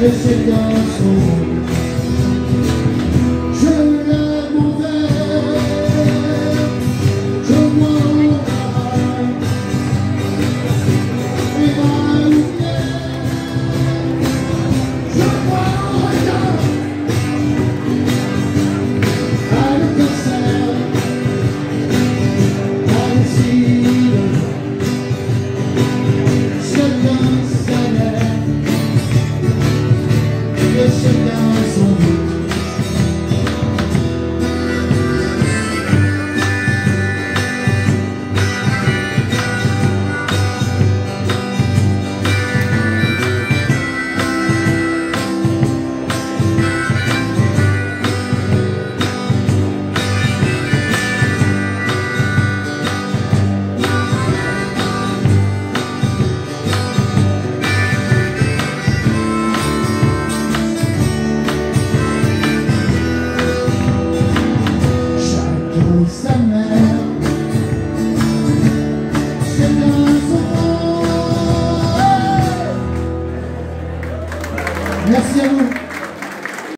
Je le m'en vais, je Merci à vous.